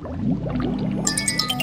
Música